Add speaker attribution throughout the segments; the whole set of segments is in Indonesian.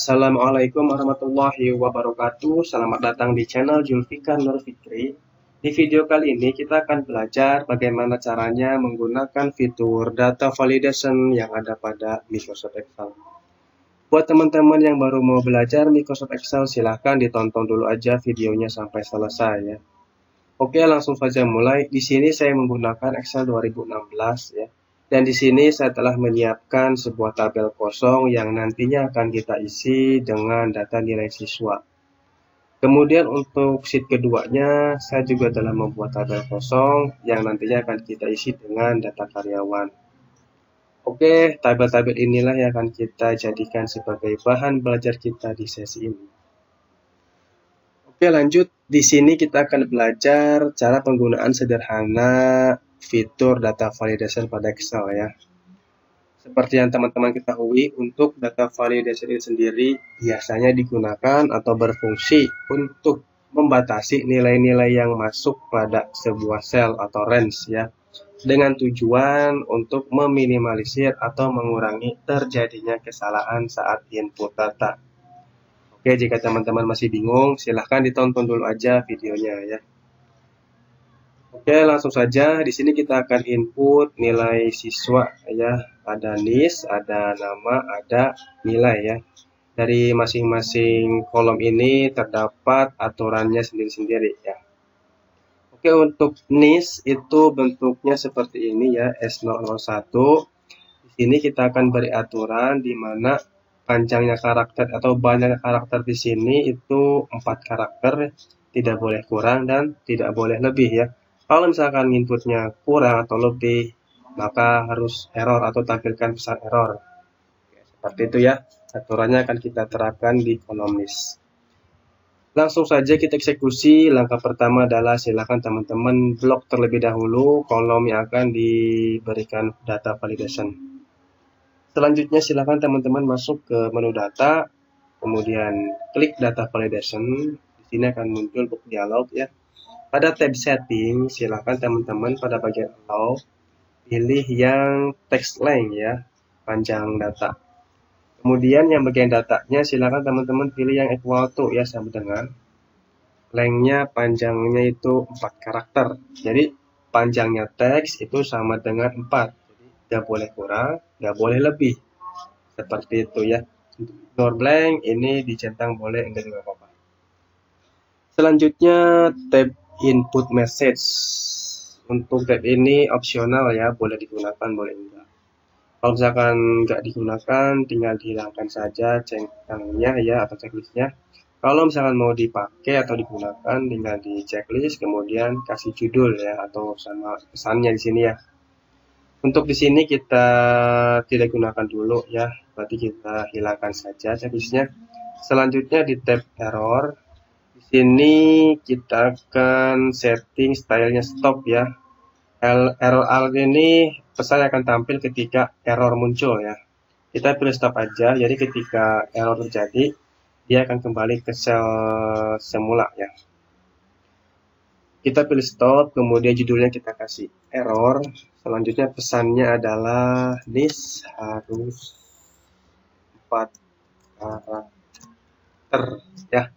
Speaker 1: Assalamualaikum warahmatullahi wabarakatuh. Selamat datang di channel Julfikar Nur Fikri. Di video kali ini kita akan belajar bagaimana caranya menggunakan fitur data validation yang ada pada Microsoft Excel. Buat teman-teman yang baru mau belajar Microsoft Excel, silahkan ditonton dulu aja videonya sampai selesai ya. Oke, langsung saja mulai. Di sini saya menggunakan Excel 2016 ya. Dan di sini saya telah menyiapkan sebuah tabel kosong yang nantinya akan kita isi dengan data nilai siswa. Kemudian untuk sheet keduanya, saya juga telah membuat tabel kosong yang nantinya akan kita isi dengan data karyawan. Oke, tabel-tabel inilah yang akan kita jadikan sebagai bahan belajar kita di sesi ini. Oke, lanjut. Di sini kita akan belajar cara penggunaan sederhana fitur data validation pada Excel ya. Seperti yang teman-teman ketahui, untuk data validation ini sendiri biasanya digunakan atau berfungsi untuk membatasi nilai-nilai yang masuk pada sebuah sel atau range ya dengan tujuan untuk meminimalisir atau mengurangi terjadinya kesalahan saat input data. Oke, jika teman-teman masih bingung, silahkan ditonton dulu aja videonya ya. Oke, langsung saja. Di sini kita akan input nilai siswa ya. Ada NIS, ada nama, ada nilai ya. Dari masing-masing kolom ini terdapat aturannya sendiri-sendiri ya. Oke, untuk NIS itu bentuknya seperti ini ya, S001. Di sini kita akan beri aturan di mana panjangnya karakter atau banyak karakter di sini itu empat karakter, tidak boleh kurang dan tidak boleh lebih ya. Kalau misalkan inputnya kurang atau lebih, maka harus error atau tampilkan pesan error. Seperti itu ya, aturannya akan kita terapkan di Economist. Langsung saja kita eksekusi. Langkah pertama adalah silakan teman-teman blok terlebih dahulu kolom yang akan diberikan data validation. Selanjutnya silakan teman-teman masuk ke menu data, kemudian klik data validation. Di sini akan muncul book dialog ya. Pada tab setting, silakan teman-teman pada bagian allow pilih yang text length ya, panjang data. Kemudian yang bagian datanya silakan teman-teman pilih yang equal to ya sama dengan lengthnya panjangnya itu 4 karakter. Jadi panjangnya teks itu sama dengan 4. Jadi tidak boleh kurang, tidak boleh lebih. Seperti itu ya. Door blank ini dicentang boleh enggak apa-apa. Selanjutnya tab input message. Untuk tab ini opsional ya, boleh digunakan, boleh enggak. Kalau misalkan enggak digunakan, tinggal dihilangkan saja centangnya ya atau checklistnya. Kalau misalkan mau dipakai atau digunakan, tinggal di checklist, kemudian kasih judul ya atau sama pesannya di sini ya. Untuk di sini kita tidak gunakan dulu ya, berarti kita hilangkan saja checklistnya. Selanjutnya di tab error, sini kita akan setting stylenya stop ya. Error alert ini pesan akan tampil ketika error muncul ya. Kita pilih stop aja, jadi ketika error terjadi, dia akan kembali ke sel semula ya. Kita pilih stop, kemudian judulnya kita kasih error. Selanjutnya pesannya adalah this harus 4 karakter ya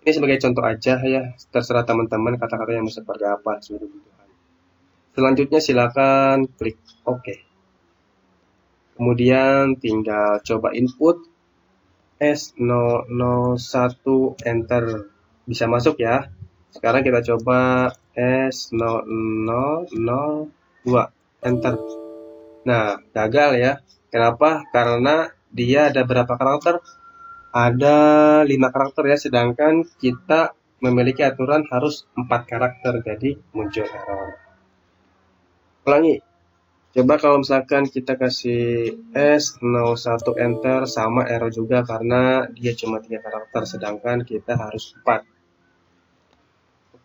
Speaker 1: ini sebagai contoh aja ya, terserah teman-teman kata-kata yang mau seperti apa. Selanjutnya silakan klik OK. Kemudian tinggal coba input S001 enter. Bisa masuk ya. Sekarang kita coba S0002 enter. Nah, gagal ya. Kenapa? Karena dia ada berapa karakter? Ada lima karakter ya, sedangkan kita memiliki aturan harus empat karakter, jadi muncul error. Ulangi, coba kalau misalkan kita kasih S01 enter sama error juga karena dia cuma tiga karakter, sedangkan kita harus empat.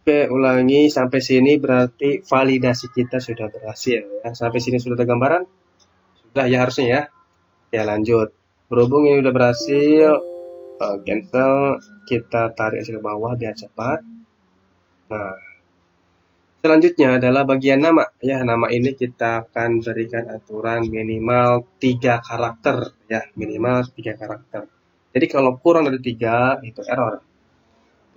Speaker 1: Oke, ulangi sampai sini berarti validasi kita sudah berhasil ya. Sampai sini sudah ada gambaran? Sudah ya harusnya ya. Ya lanjut. Berhubung ini sudah berhasil, uh, cancel kita tarik ke bawah biar cepat nah selanjutnya adalah bagian nama ya nama ini kita akan berikan aturan minimal tiga karakter ya minimal tiga karakter Jadi kalau kurang dari tiga itu error.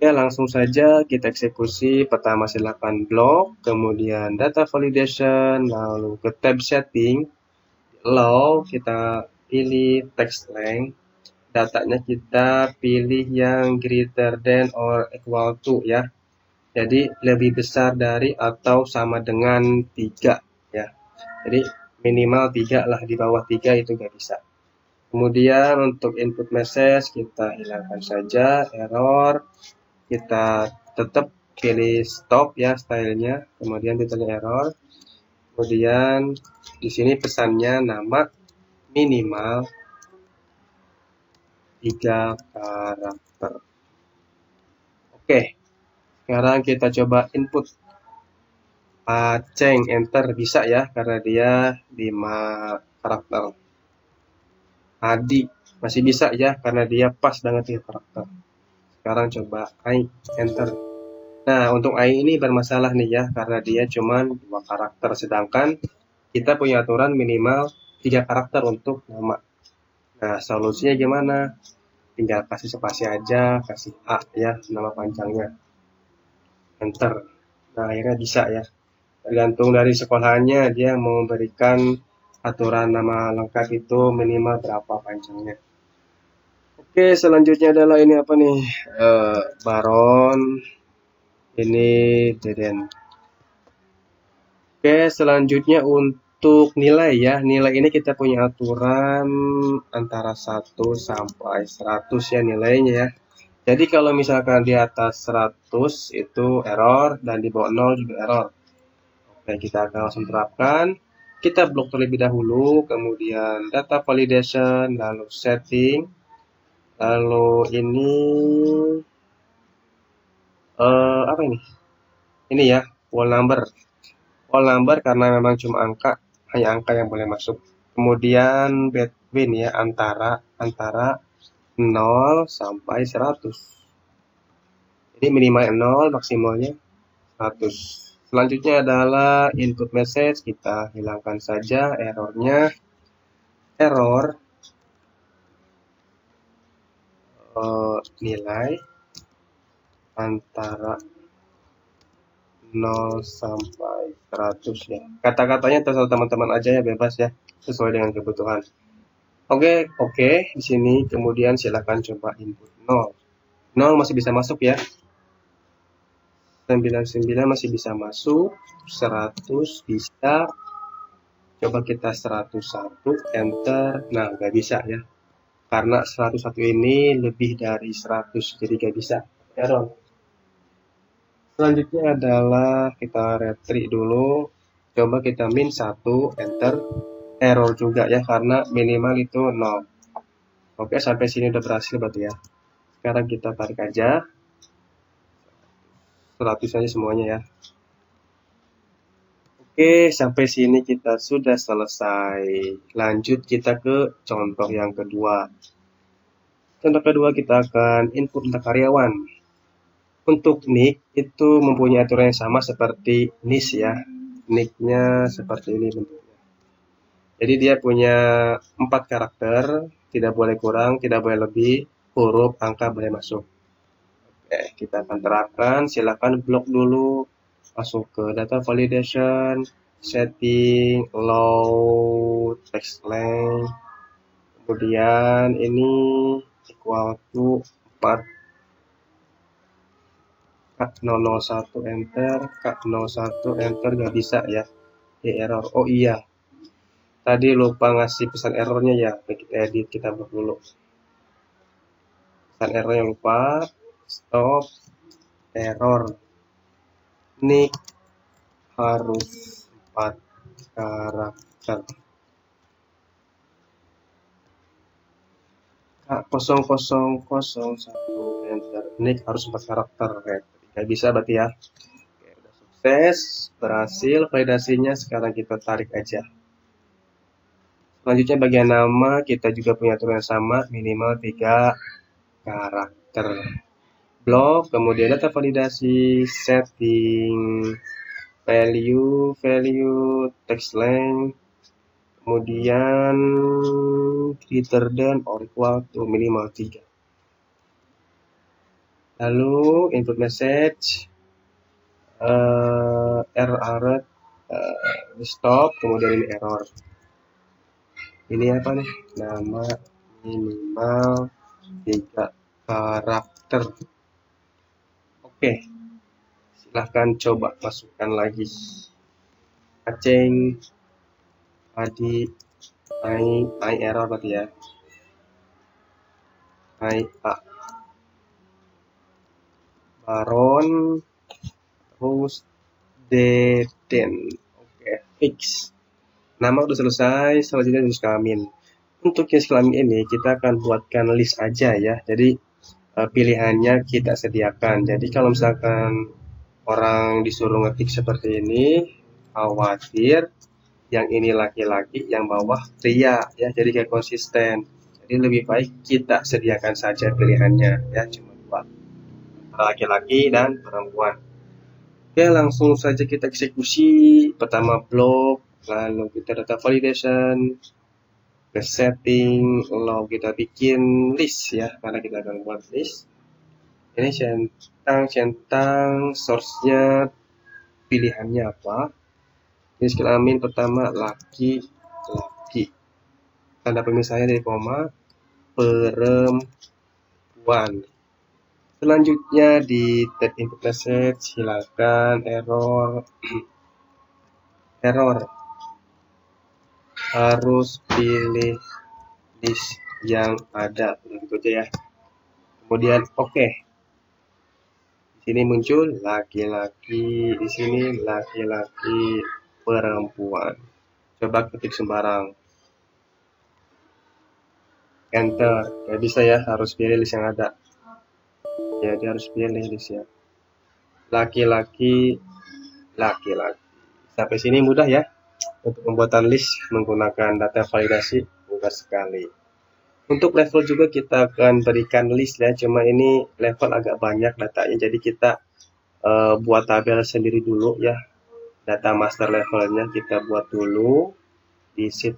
Speaker 1: Ya, langsung saja kita eksekusi. Pertama silakan blok, kemudian data validation, lalu ke tab setting. Allow, kita pilih text length. Datanya kita pilih yang greater than or equal to ya. Jadi lebih besar dari atau sama dengan tiga ya. Jadi minimal tiga lah di bawah tiga itu nggak bisa. Kemudian untuk input message kita hilangkan saja error kita tetap pilih stop ya stylenya kemudian ditulis error kemudian di sini pesannya nama minimal tiga karakter. Oke sekarang kita coba input. Aceng enter bisa ya karena dia 5 karakter. Adi masih bisa ya karena dia pas banget di karakter. Sekarang coba AI enter. Nah, untuk AI ini bermasalah nih ya, karena dia cuma dua karakter, sedangkan kita punya aturan minimal tiga karakter untuk nama. Nah, solusinya gimana? Tinggal kasih spasi aja, kasih A ya, nama panjangnya. Enter. Nah, akhirnya bisa ya. Tergantung dari sekolahnya, dia mau memberikan aturan nama lengkap itu minimal berapa panjangnya. Oke, selanjutnya adalah ini apa nih? Uh, Baron. Ini Deden. Oke, selanjutnya untuk nilai ya. Nilai ini kita punya aturan antara 1 sampai 100 ya nilainya ya. Jadi kalau misalkan di atas 100 itu error dan di bawah 0 juga error. Oke, kita akan langsung terapkan. Kita blok terlebih dahulu, kemudian data validation, lalu setting, Lalu ini uh, apa ini? Ini ya, wall number. Wall number karena memang cuma angka, hanya angka yang boleh masuk. Kemudian between ya antara antara 0 sampai 100. Ini minimal 0, maksimalnya 100. Selanjutnya adalah input message, kita hilangkan saja errornya. Error uh, nilai antara 0 sampai 100 ya. Kata-katanya terserah teman-teman aja ya bebas ya, sesuai dengan kebutuhan. Oke, oke, di sini kemudian silakan coba input 0. 0 masih bisa masuk ya. 99 masih bisa masuk, 100 bisa. Coba kita 101 enter. Nah, nggak bisa ya karena 101 ini lebih dari 100 jadi gak bisa error selanjutnya adalah kita retry dulu coba kita min 1 enter error juga ya karena minimal itu 0 oke sampai sini udah berhasil berarti ya sekarang kita tarik aja 100 saja semuanya ya Oke, sampai sini kita sudah selesai. Lanjut kita ke contoh yang kedua. Contoh kedua kita akan input untuk karyawan. Untuk nick itu mempunyai aturan yang sama seperti NIS ya. Nicknya seperti ini bentuknya. Jadi dia punya empat karakter, tidak boleh kurang, tidak boleh lebih, huruf, angka boleh masuk. Oke, kita akan terapkan. Silakan blok dulu masuk ke data validation, setting, load, text length, kemudian ini equal to 4 cut 001 enter. Cut 01 enter gak bisa ya. Di error. Oh iya. Tadi lupa ngasih pesan errornya ya kita edit kita buat dulu. Pesan errornya lupa. Stop. Error. Nick harus 4 karakter. K0001 enter. Nick harus 4 karakter kayak Gak bisa berarti ya. Udah sukses berhasil validasinya sekarang kita tarik aja. Selanjutnya bagian nama kita juga punya aturan yang sama minimal 3 karakter. Blok, kemudian data validasi, setting, value, value, text length, kemudian greater than or equal to minimal 3. Lalu input message uh, error uh, stop kemudian ini error. Ini apa nih? Nama minimal tiga karakter. Oke silahkan coba masukkan lagi. Aceng tadi I, I error berarti ya. I A Baron terus Deden. Oke okay, fix. Nama udah selesai selanjutnya jenis kelamin untuk jenis kelamin ini kita akan buatkan list aja ya. Jadi uh, pilihannya kita sediakan. Jadi kalau misalkan orang disuruh ngetik seperti ini khawatir yang ini laki-laki yang bawah pria ya. Jadi kayak konsisten. Jadi lebih baik kita sediakan saja pilihannya ya. Cuma laki-laki dan perempuan. Oke, langsung saja kita eksekusi. Pertama blok, lalu kita data validation, ke setting, lalu kita bikin list ya, karena kita akan buat list. Ini centang, centang, source-nya, pilihannya apa. Jenis kelamin pertama laki, laki. Tanda pemisahnya dari koma, perempuan. Selanjutnya di tab input message silakan error error harus pilih list yang ada begitu aja ya. Kemudian oke. Okay. Di sini muncul laki-laki, di sini laki-laki perempuan. Coba ketik sembarang. Enter. Ya bisa ya, harus pilih list yang ada ya dia harus pilih di sini laki-laki laki-laki. Sampai sini mudah ya. Untuk pembuatan list menggunakan data validasi mudah sekali. Untuk level juga kita akan berikan list ya. Cuma ini level agak banyak datanya. Jadi kita uh, buat tabel sendiri dulu ya. Data master levelnya kita buat dulu. Di sheet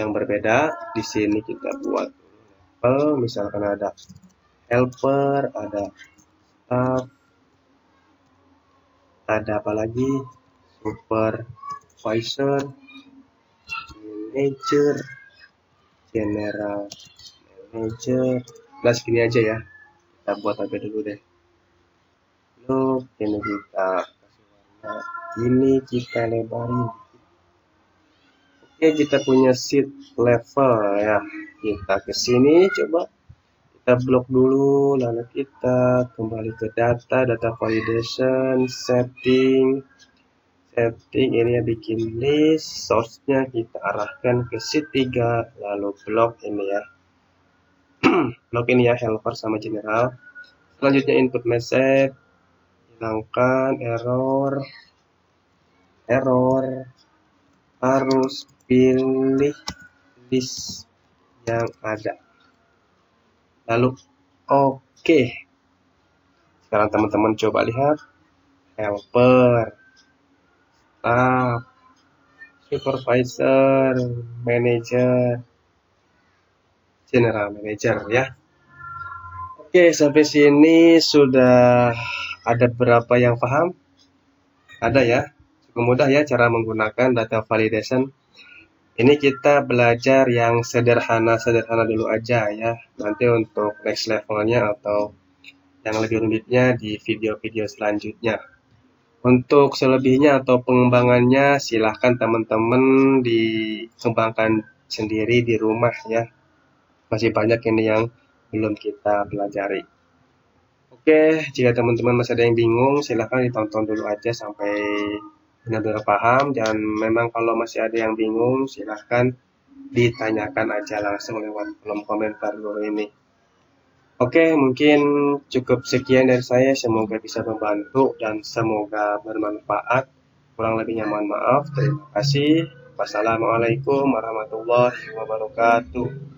Speaker 1: yang berbeda di sini kita buat level. Misalkan ada helper, ada staff, ada apa lagi? Supervisor, manager, general manager. Nah, segini aja ya. Kita buat aja dulu deh. Look, ini kita kasih warna. Ini kita lebarin. Oke, kita punya sheet level ya. Kita ke sini coba kita blok dulu lalu kita kembali ke data data validation setting. Setting ini ya bikin list source-nya kita arahkan ke sheet 3 lalu blok ini ya. Blok ini ya helper sama general. Selanjutnya input message hilangkan error. Error. Harus pilih list yang ada lalu oke. Okay. sekarang teman-teman coba lihat. Helper. Staff. Supervisor. Manager. General manager ya. Oke sampai sini sudah ada berapa yang paham? Ada ya. Cukup mudah ya cara menggunakan data validation ini kita belajar yang sederhana-sederhana dulu aja ya. Nanti untuk next levelnya atau yang lebih rumitnya di video-video selanjutnya. Untuk selebihnya atau pengembangannya silahkan teman-teman dikembangkan sendiri di rumah ya. Masih banyak ini yang belum kita pelajari. Oke, jika teman-teman masih ada yang bingung, silahkan ditonton dulu aja sampai benar-benar paham dan memang kalau masih ada yang bingung silahkan ditanyakan aja langsung lewat kolom komentar dulu ini. Oke, mungkin cukup sekian dari saya. Semoga bisa membantu dan semoga bermanfaat. Kurang lebihnya mohon maaf. Terima kasih. Wassalamualaikum warahmatullahi wabarakatuh.